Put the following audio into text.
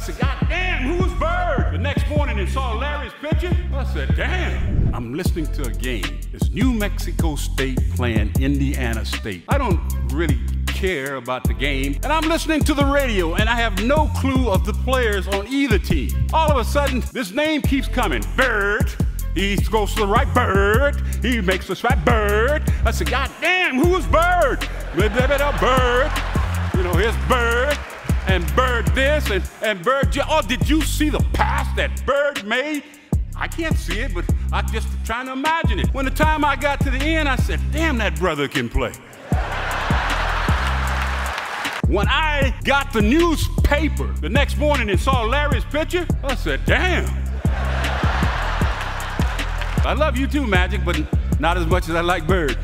said, God damn, who's Bird? The next morning and saw Larry's picture. I said, damn. I'm listening to a game. It's New Mexico State playing Indiana State. I don't really care about the game. And I'm listening to the radio and I have no clue of the players on either team. All of a sudden, this name keeps coming. Bird. He goes to the right, Bird. He makes the strike, Bird. I said, God damn, who is Bird? Bird. You know, here's Bird and Bird and Bird. Oh, did you see the pass that Bird made? I can't see it, but I'm just trying to imagine it. When the time I got to the end, I said, damn, that brother can play. When I got the newspaper the next morning and saw Larry's picture, I said, damn. I love you too, Magic, but not as much as I like Bird.